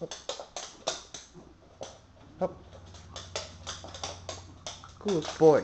Up. Up. Good boy.